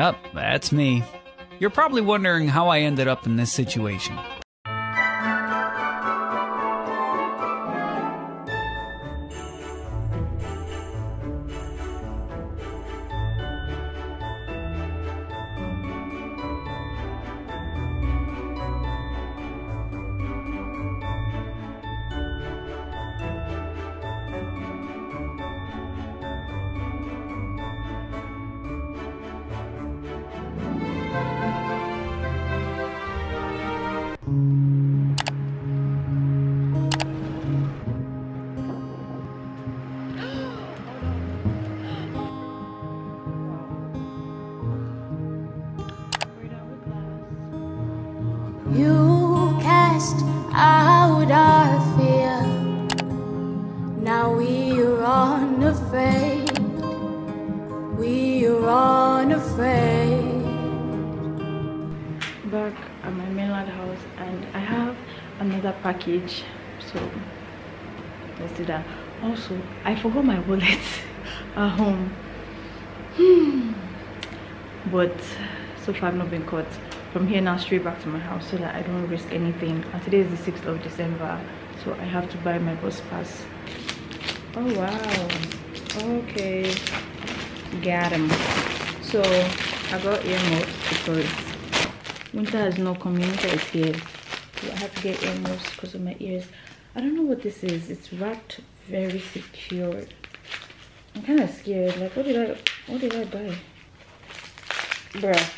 Yep, that's me. You're probably wondering how I ended up in this situation. Back at my mainland house and I have another package. So let's do that. Also I forgot my wallet at home. But so far I've not been caught. From here now straight back to my house so that I don't risk anything. And today is the 6th of December so I have to buy my bus pass. Oh wow. Okay. Got him so I got earmuffs because winter has not coming winter is here i have to get earmuffs because of my ears. I don't know what this is. It's wrapped very secured i'm kind of scared. Like what did i what did i buy? Bruh.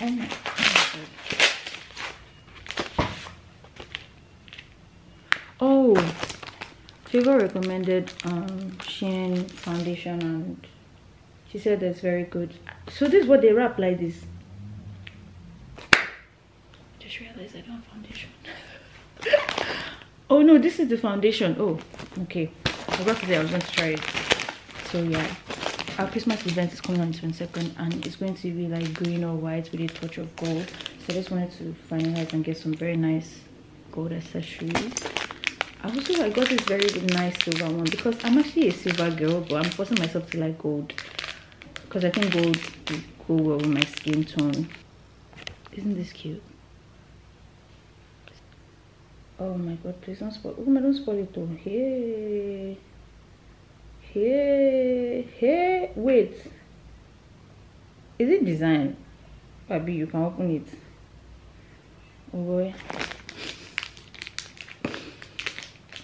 Oh my, god. Oh recommended um Shein foundation and she said that's very good. So this is what they wrap like this. Just realized I don't have foundation. oh no, this is the foundation. Oh, okay. I forgot to say I was going to try it. So yeah. Our Christmas event is coming on the 22nd and it's going to be like green or white with a touch of gold. So I just wanted to finalize and get some very nice gold accessories. I also I got this very nice silver one because I'm actually a silver girl but I'm forcing myself to like gold because I think gold will go well with my skin tone. Isn't this cute? Oh my god, please don't spoil. Oh my, don't spoil it though. Hey, hey, hey. Wait, is it design? Maybe you can open it. Oh boy.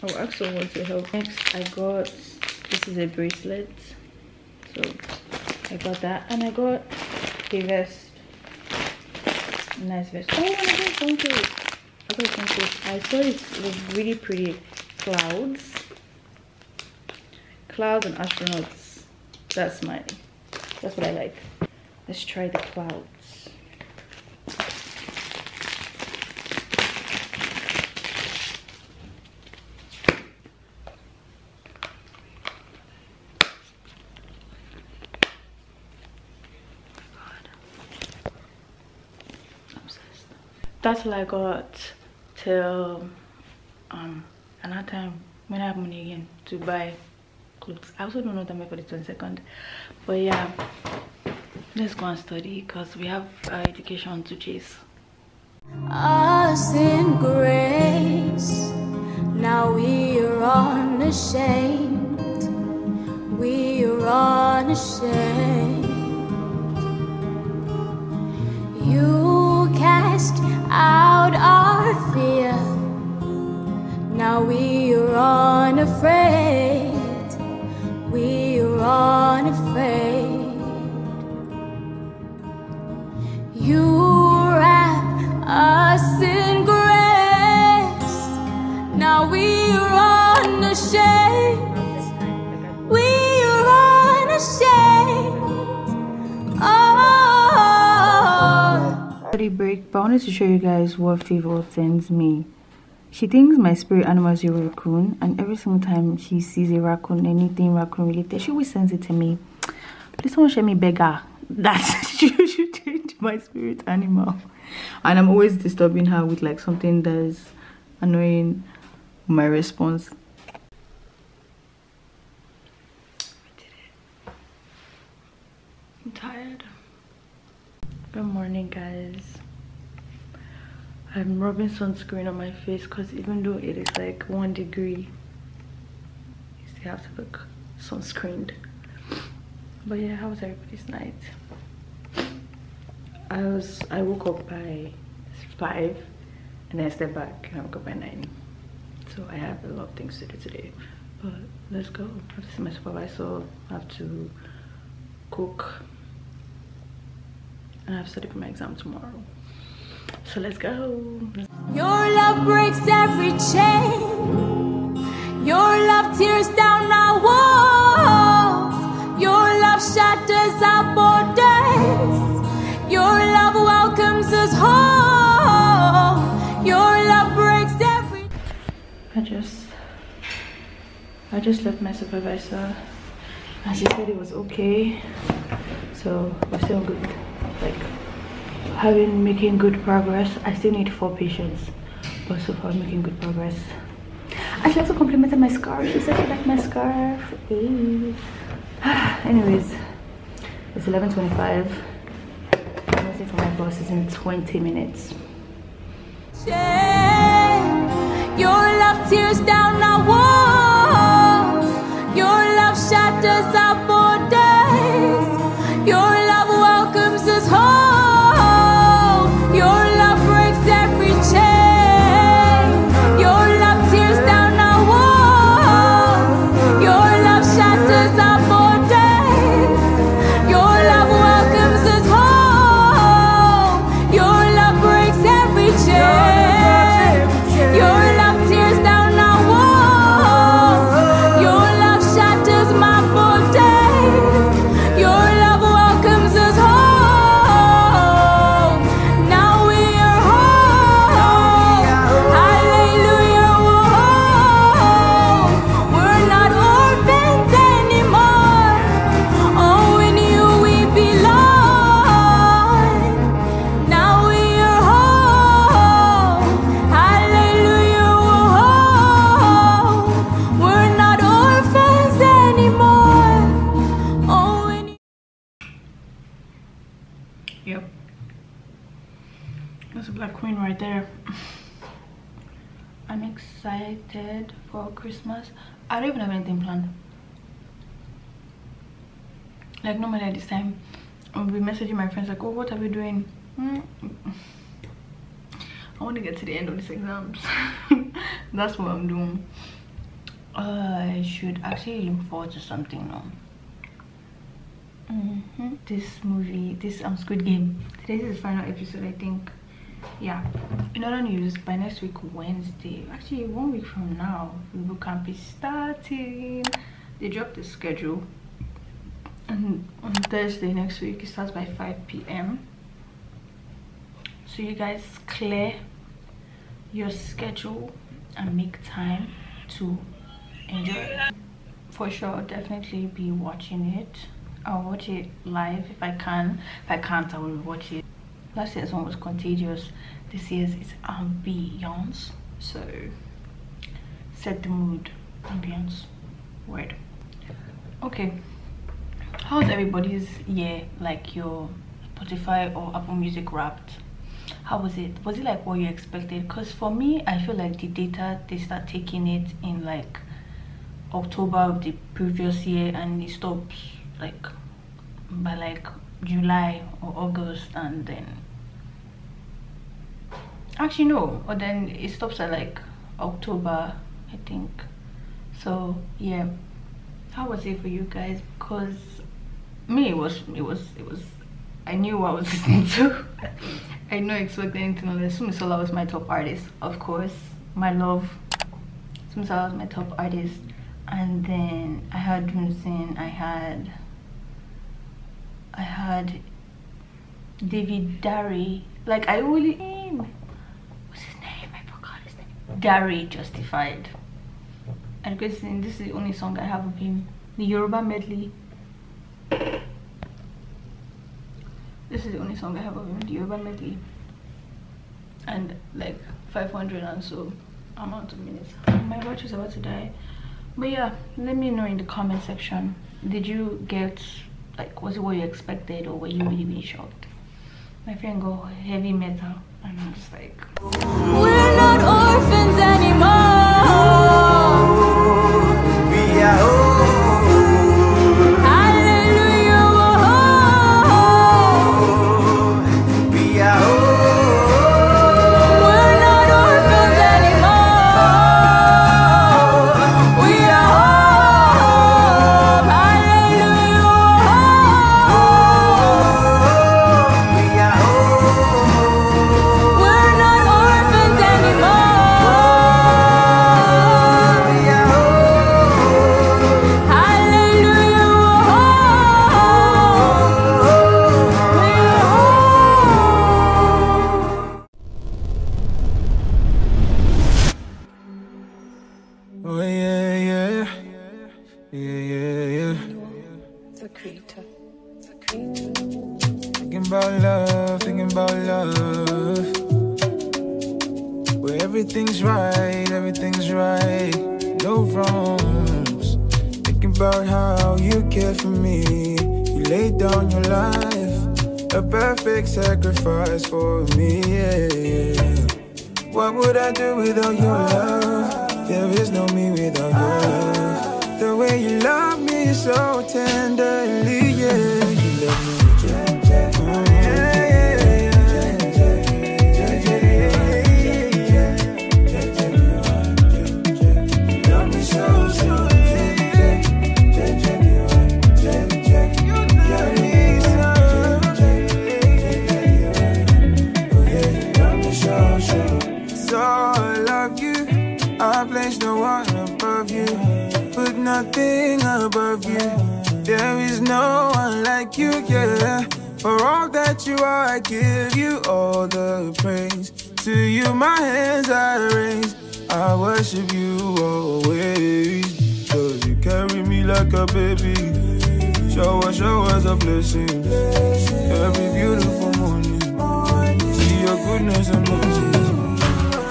I'll ask someone to help. Next, I got this is a bracelet. So I got that and I got a vest. Nice vest. Oh, I got something. I got something. I saw it was really pretty. Clouds. Clouds and astronauts. That's my that's what I like. Let's try the clouds. That's all I got till um another time when I have money again to buy clothes. I also don't know that for the 22nd. But yeah, let's go and study because we have uh, education to chase. Us in grace. Now we are unashamed. We are unashamed. Out our fear. Now we are unafraid. wanted to show you guys what Favor sends me. She thinks my spirit animal is a raccoon, and every single time she sees a raccoon, anything raccoon related, she always sends it to me. Please don't show me beggar. That she should change my spirit animal. And I'm always disturbing her with like something that's annoying my response. I'm tired. Good morning, guys it. rubbing sunscreen on my face because even though it is like one degree you still have to look sunscreened. But yeah how was everybody's night? I was i woke up by five and i stepped back and i woke up by nine. So i have a lot of things to do today. But let's go. I have to see my supervisor. I have to cook. And i have to study for my exam tomorrow so let's go Your love breaks every chain. Your love tears down our walls. Your love shatters our borders. Your love welcomes us home. Your love breaks every. I just I just left my supervisor and she said it was okay. So we're still good. Like having making good progress. I still need four patients. But so far I'm making good progress. And she also complimented my scarf. She said she liked my scarf. Hey. Anyways, it's 11.25. I'm waiting for my boss is in 20 minutes. chain. Your love tears down our walls. I'm excited for Christmas. I don't even have anything planned. Like normally at this time, I'll be messaging my friends like, oh, what are we doing? Hmm. I want to get to the end of these exams. That's what I'm doing. I should actually look forward to something now. hmm This movie, this um Squid Game. Today is the final episode, I think. Yeah. In other news, by next week Wednesday, actually one week from now, Weibo Camp is starting. They dropped the schedule, and on Thursday next week it starts by 5 p.m. So you guys clear your schedule and make time to enjoy. For sure, definitely be watching it. I'll watch it live if I can. If I can't, I will watch it. Last year's one was contagious. This year's is ambiance. So set the mood. Ambience. Word. Okay. How's everybody's year? Like your Spotify or Apple Music Wrapped? How was it? Was it like what you expected? Because for me, I feel like the data they start taking it in like October of the previous year and it stops like by like July or August and then actually no. But then it stops at like October I think. So yeah. How was it for you guys? Because me it was it was it was I knew what I was listening to. I didn't expect anything less Sunmisola was my top artist of course. My love. Sunmisola was my top artist. And then I had Dunsin, I had I had David Dari. Like I really name. What's his name? I forgot Dare Justified. And this is the only song I have of him. The Yoruba medley. This is the only song I have of him, the Yoruba medley. And like 500 and so amount of minutes. My watch is about to die. But yeah, let me know in the comment section. Did you get like was it what you expected or were you really really shocked? My friend go heavy metal. And I was like, We're not orphans anymore. Yeah, yeah, yeah. The creator. The creator. Thinking about love, thinking about love. Where everything's right, everything's right, no wrongs. Thinking about how you care for me. You laid down your life, a perfect sacrifice for me. Yeah, yeah. What would I do without your love? There is no me without your love. The way you love me so tenderly, yeah. Nothing above you. There is no one like you, yeah. For all that you are, I give you all the praise. To you, my hands I raise. I worship you always. Cause you carry me like a baby. Shower, showers of blessings. Every beautiful morning. See your goodness and mercy.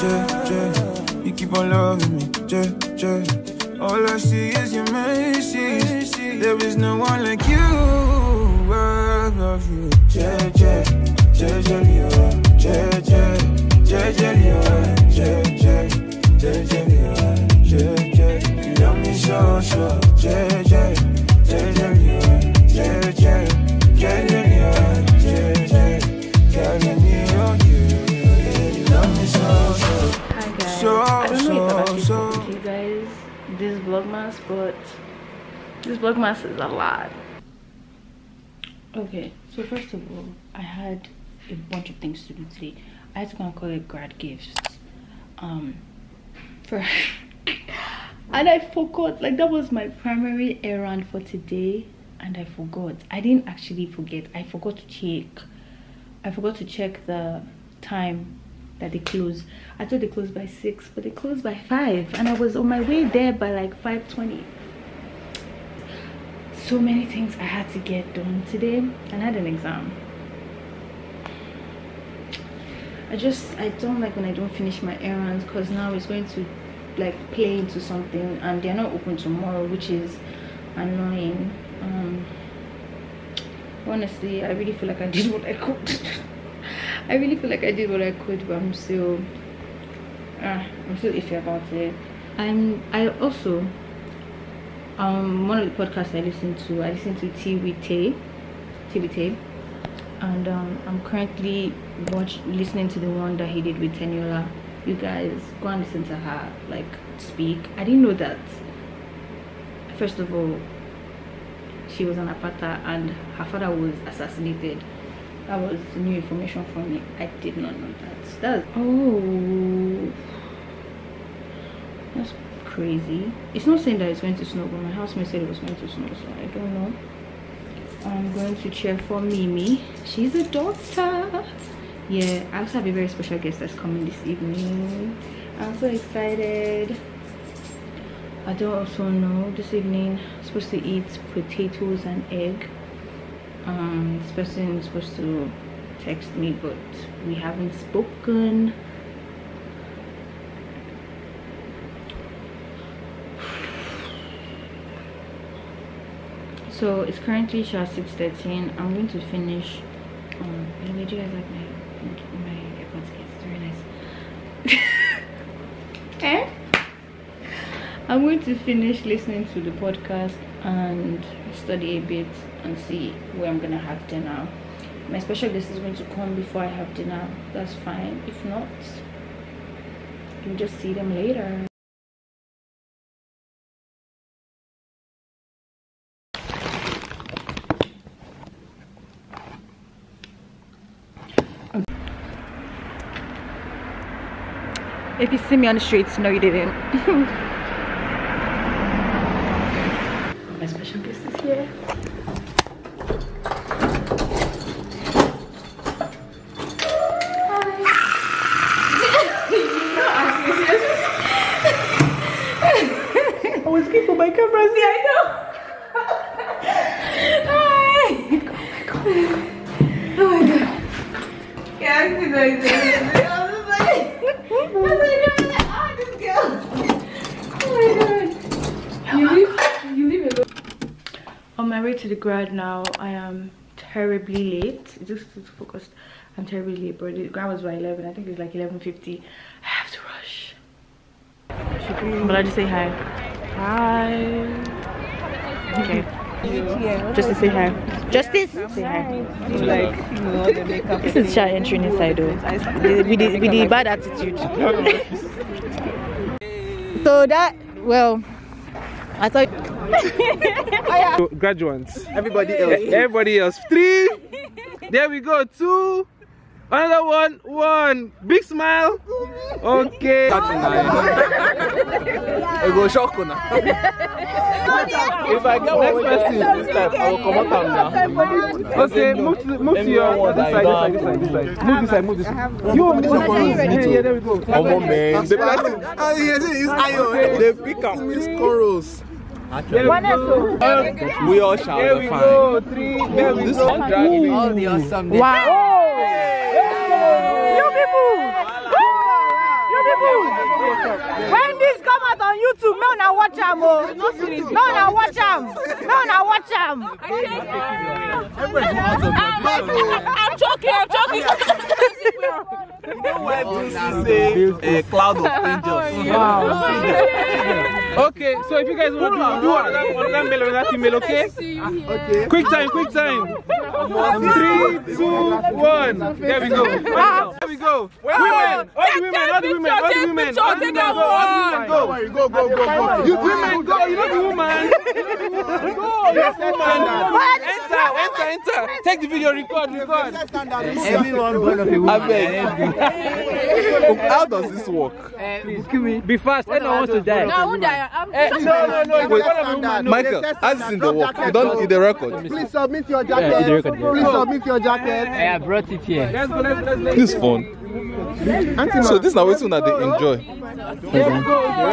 Yeah, yeah. You keep on loving me. Yeah, yeah. All I see is your mercy. There is no one like you. I love you. Yeah, yeah. Yeah, yeah, yeah. Yeah, yeah. You love me so, so. Yeah, vlogmas, but this vlogmas is a lot. Okay, so first of all, I had a bunch of things to do today. I had to go and collect grad gifts. Um, for and I forgot. Like that was my primary errand for today, and I forgot. I didn't actually forget. I forgot to check. I forgot to check the time that they close. I thought they closed by six, but they closed by five, and I was on my way there by like five twenty. So many things I had to get done today, and I had an exam. I just I don't like when I don't finish my errands because now it's going to like play into something, and they're not open tomorrow, which is annoying. Um, honestly, I really feel like I did what I could. I really feel like I did what I could, but I'm still, uh, I'm still iffy about it. I'm. I also, um, one of the podcasts I listen to, I listen to Tea Tay, Tay, and um, I'm currently watch listening to the one that he did with Teniola. You guys go and listen to her like speak. I didn't know that. First of all, she was an apata and her father was assassinated that was new information for me. I did not know that. That's oh that's crazy. It's not saying that it's going to snow but my housemate said it was going to snow so i don't know. I'm going to cheer for mimi. She's a doctor yeah i also have a very special guest that's coming this evening. I'm so excited. I don't also know this evening I'm supposed to eat potatoes and egg um, this person is supposed to text me but we haven't spoken. So it's currently shot 6.13 i'm going to finish um anyway do you guys like my my airpods it's very nice. Okay. Eh? i'm going to finish listening to the podcast and study a bit and see where I'm gonna have dinner. My special guest is going to come before I have dinner. That's fine. If not, you'll just see them later. If you see me on the streets, no, you didn't. My special guest is here. I was looking for my camera. See, I know. Hi. Oh my god. Yeah, I see that. I was like, oh my god. Ah, this girl. Oh my god. You leave, you leave alone. On my grad now, I am terribly late. Just focused. I'm terribly late, but the grad was by 11. I think it's like 11.50. I have to rush. But I just say hi. Hi. Okay. Just to say hi. Justice. Say hi. This is Sha entering inside though. With the, with the bad attitude. so that well I thought graduates. Everybody else. Everybody else. Three. There we go. Two. Another one. One. Big smile. Okay. I go shock una. If I get one with this this time, I will come out am now. Okay. Move to, move to your this side. This side. This side. This side. Move this side. Move this side. You want me to Yeah, yeah. There we go. Come on, man. They Ah, yes, it's iron. they pick up. Miss Corals. There we all shall There be we fine. go. Three. There we This go. one dragging Ooh. the awesome. Wow You people You people When this come out on YouTube, no na watch am oh No na watch am No na watch am I'm joking, I'm joking Oh, Say a uh, cloud of angels. Okay, so if you guys want to do, do another, another male and another female, okay? Okay. Quick time, quick time. Three, two, one. There we go. There we go. Women, all the women, all the women, all the women, all the women go, all the women Go, go. go, go, go, go. You women go, you know the woman. Go, yes, woman. Enter, enter, enter. Take the video, record, record. Everyone born of a woman. How does this work? Be fast, anyone wants to die. Eh, no, no, no, it's Wait. one of the woman. No, Michael, how's this in the work? You don't need the record. Please submit your jacket. Please submit your jacket. I brought it here. Let's go, let's go, let's. This is fun. Auntie So Ma, this is now waiting that they enjoy.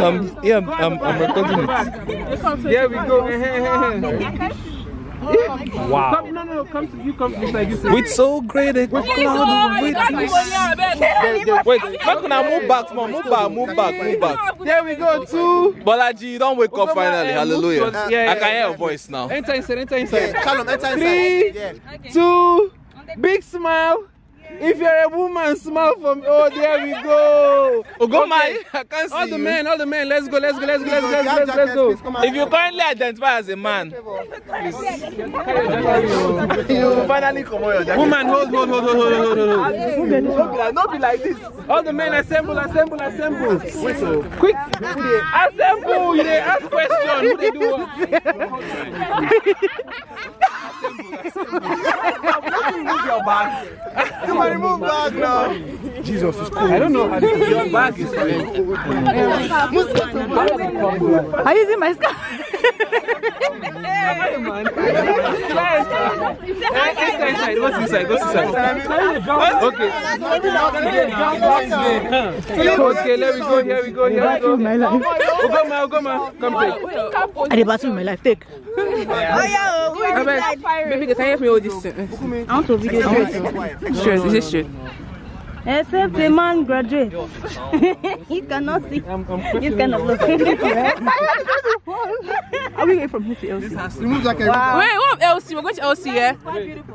Um, yeah, I'm, I'm, I'm recording it. There we go. Eh, eh, eh, eh. Wow. Come, no, no, no, come to you, come to this side, this. With so great a cloud of witness. Wait, how can I move back, small? Move back, move back, move back. There we go, two. Bolaji, you don't wake up finally. uh, Hallelujah. move towards- yeah, I can hear your voice now. Enter inside, enter inside. Shalom, enter inside. Three, two, big smile. If you're a woman, smile for me. Oh, there we go. Ogoma, okay. I can't see All the you. men, all the men, let's go, let's go, let's go, let's go, let's, let's, let's go. If you currently identify as a man, please. you finally come on your jacket. Woman, hold, hold, hold, hold, hold, hold, hold. hold. Don't be like this. All the men, assemble, assemble, assemble. Wait. Quick. Assemble. You dey ask question. Who dey do what? Assemble, assemble. Somebody move back now. I don't know how to do your bag is. Are you using my scarf? Enter inside. What's inside? What's inside? Okay. Okay, let me go. Here we go. Here we go. Ogoma, Ogoma, come take. I dey battle my life. Take. Oh, oh, baby, can you help me hold this? thing? I want to video straight. Is it straight? Except a man graduate. you cannot see. This kind of look. Are we going from here to LC? Remove jacket. Wait, what LC? We're going to LC, yeah?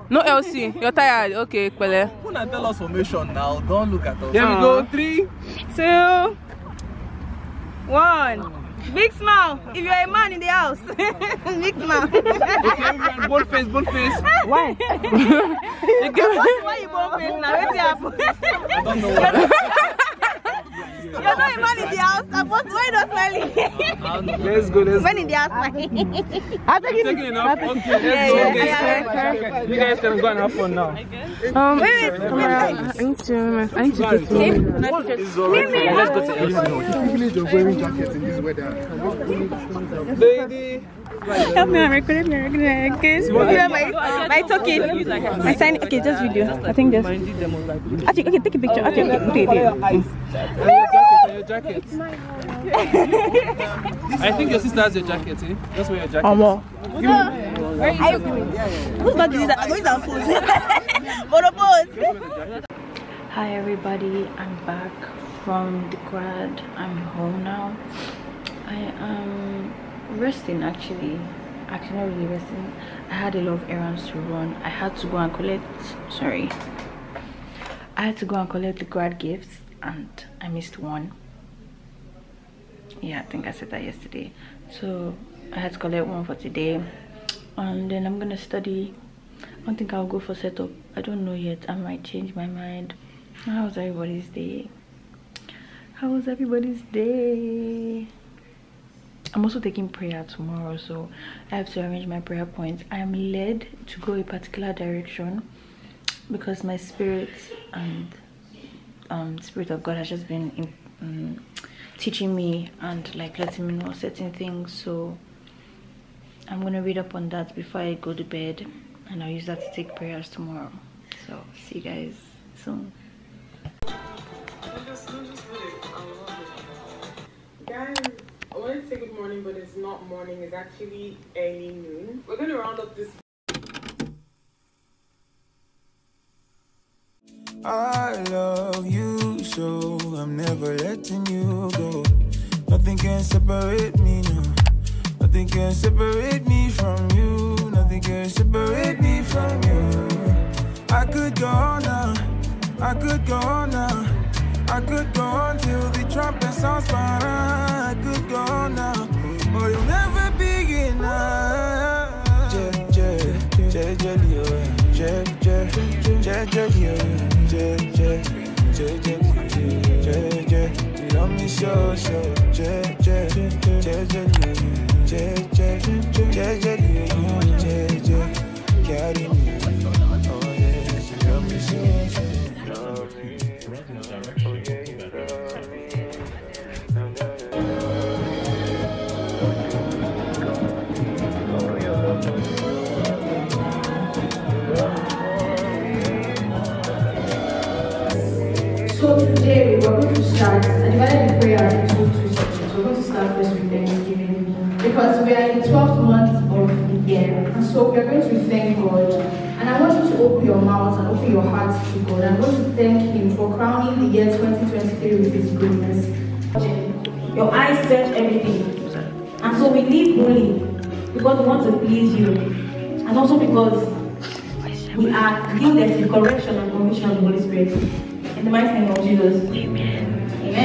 No LC. You're tired. Okay, Pele. who not tell us formation now? Don't look at us. Here we go. Three, Two, one. Big smile. If you're a man in the house, big smile. Okay, bold face, bold face. Why? Why you both face now? What's happen? I don't know. You're not a man in the house. I'm what? Why not smiling? Let's go, let's Man in the house smiling. I'm Taking enough? Okay, let's Yeah, go. yeah, Okay, yeah, so- You guys can go and have fun now. Um, Wait, wait, camera, I need to, I need to get to It's already. Let's go to LC. privilege of wearing jackets in this weather. Lady. Help me, I'm recording, I'm recording. Okay, yeah, my, my talking. My sign. Okay, just video. I think just. Actually, okay, take a picture. Actually, okay, okay, okay. And your jacket, and your. I think your sister has your jacket, eh? Just wear your jacket. Amo. Who's not doing that? I'm going to pose. Monopose. Hi everybody, I'm back from the grad. I'm home now. I am resting actually. Actually not really resting. I had a lot of errands to run. I had to go and collect sorry. I had to go and collect the grad gifts and I missed one. Yeah, I think I said that yesterday. So I had to collect one for today. And then I'm gonna study. I don't think I'll go for setup. I don't know yet. I might change my mind. How's everybody's day? How was everybody's day? I'm also taking prayer tomorrow, so I have to arrange my prayer points. I am led to go a particular direction because my spirit and um, spirit of God has just been in, um, teaching me and like letting me know certain things. So I'm gonna read up on that before I go to bed, and I'll use that to take prayers tomorrow. So see you guys soon. Guys, I wanted to say good morning, but it's not morning. It's actually early noon. We're going to round up this. I love you so I'm never letting you go. Nothing can separate me now. Nothing can separate me from you. Nothing can separate me from you. I could go on now. I could go on now. I could go on till the trumpet sounds fine. I could go on now. But you'll never be enough. Je, je, je, je, je, je, je, je, je, je, je, je, je, JJ, you love me so, so, JJ, JJ, JJ, JJ, JJ, JJ, JJ, carry me. We want to please you. And also because we are yielded to correction and conviction of the Holy Spirit. In the mighty name of Jesus. Amen. Amen.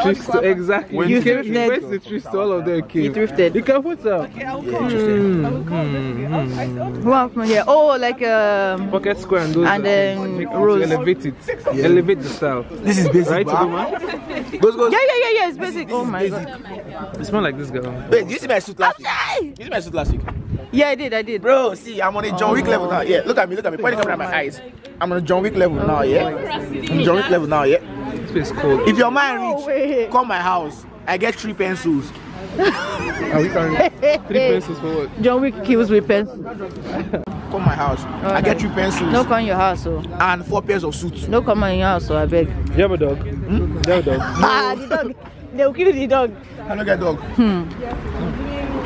Store. Thrift exactly. When you you came, thrifted. where's the thrift store? All of them came. You thrifted. You can put up. Who else from here? Oh, like um. Pocket square and those. And then make it rose. Elevate it. Elevate the style. This is basic, right, ba? Goes, goes. Yeah, yeah, yeah, yeah. It's basic. Oh my god. It smell like this girl. Wait, did you see my suit last week? Did you see my suit last week? Yeah, I did. I did. Bro, see, I'm on a John Wick level now. Yeah, look at me, look at me. Point the camera at oh my eyes. I'm on a John Wick level now, yeah? I'm John Wick level now, yeah? This place cold. If your mind rich, come my house. I get three pencils. Are we carrying three pencils for what? John Wick kills with pen. Come my house. I get three pencils. No come in your house, oh. And four pairs of suits. No come in your house, oh. I beg. You have a dog? Hmm? You have a dog? Ah, the dog. They will kill the dog. I don't get dog. Hmm.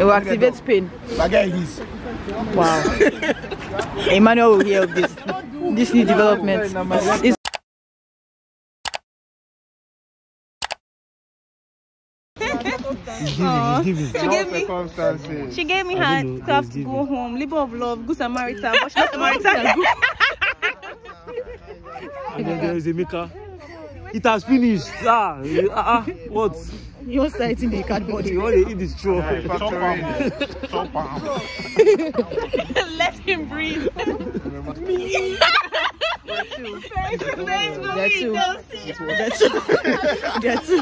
It will activate Spain. I get his. Wow. Emmanuel will hear of this. This new development. It's Aw, she gave me she gave me her craft to go home, labor of love, good Samaritan, but she's not Samaritan. And then there is a maker. It has finished. Ah, ah, ah, what? You want to in the cardboard. You want to eat this straw. Let him breathe. There two. There two. There two. There two.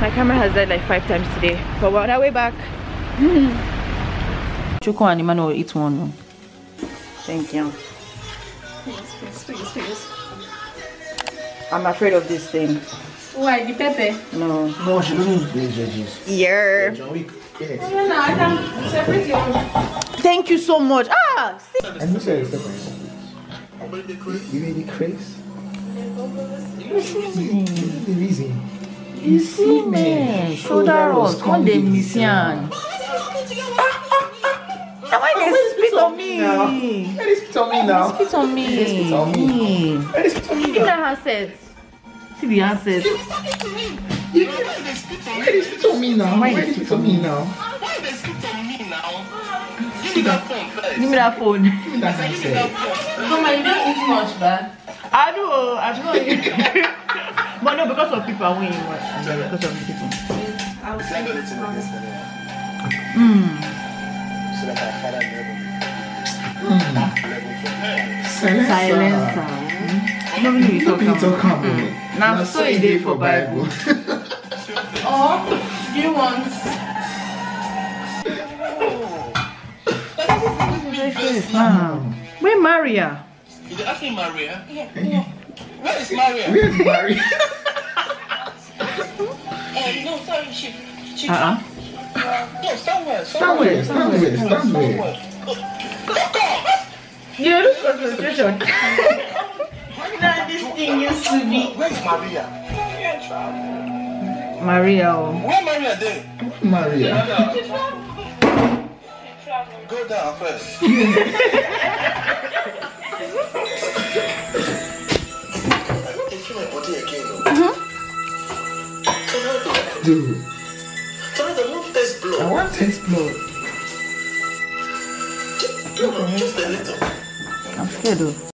My camera has died like five times today, but we're on our way back. Choco and Emmanuel will eat one. no? Thank you. I'm afraid of this thing. Why the pepper? No. No, she doesn't eat plain veggies. Yeah. John Wick. Get it. No, no, I can separate your Thank you so much. Ah, see. And who said it's separate? You made it craze? the reason. You see me, shoulder rolls, come the mission. Now why they spit on me? Let it spit on me now. Spit on me. Let it spit on me. Let it spit on me See the now. handset. See the handset. Let it spit on me now. Why Let they it spit on me now. Give me that phone. Give me that handset. Mama, you don't eat much, man. I do. I do not eat. but no, because of people, I won't eat much. Because of people. Mm. Silence sound. No, really talk Nobody talk am. am. Mm. Now, so it dey for Bible. Or do you want Ah. Where Maria? Did you ask me Maria? Yeah. Where is Maria? Where is Maria? Uh, no, sorry, she. she Uh-uh. No, somewhere. Somewhere, somewhere, somewhere. Yeah, look concentration. now this thing used to be. Where's Maria? Maria. oh. Where Maria there? Maria. Go down first. Dude, Jonathan, move this blood. I want to explode. Just a little. I'm scared though.